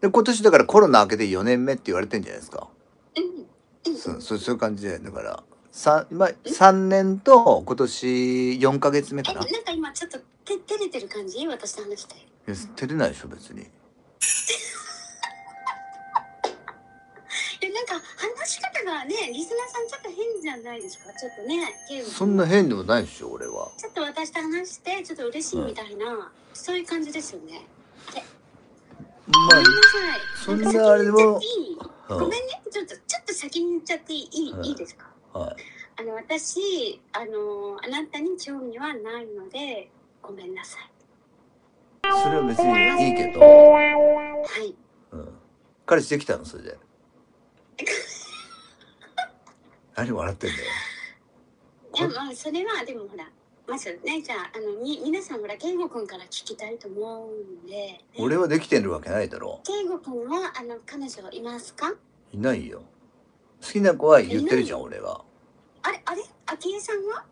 で今年だからコロナ明けて4年目って言われてんじゃないですか。うん。うん。そうそうそういう感じでだから。三まあ三年と今年四ヶ月目かな。いえなんか今ちょっとて照れてる感じ？私と話してや照れないでしょ別に。か話し方がねリスナーさんちょっと変じゃないですか？ちょっとねそんな変でもないでしょ俺は。ちょっと私と話してちょっと嬉しいみたいな、そういう感じですよね。まごめんなさい。そんなあれごめんね。ちょっとちょっと先に言っちゃっていい、いいはいいいですか？はい。あの私あのあなたに興味はないのでごめんなさい。それは別にいいけど、はい。うん、彼氏できたの？それで。何笑ってんだよ。いやまあそれはでもほらまずねじゃああのみ皆さんほら圭吾君から聞きたいと思うんで、ね、俺はできてるわけないだろ。圭吾君はあの彼女いますか？う。いないよ。好きな子は言ってるじゃん俺は。あれ？あれ？昭恵さんは？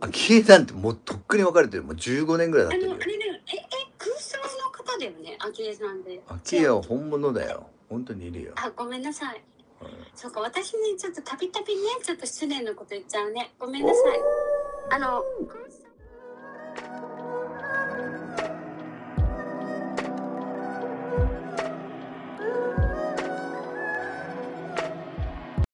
あキエなんてもうとっくに別れてる。もう15年ぐらいあ経ってるよ。のあれだよええ空想の方だよね昭恵さんで。あキエは本物だよ。本当にいるよ、あごめんなさい。うんそうか私にちょっとたびたびねちょっと失礼なこと言っちゃうね。ごめんなさい。あの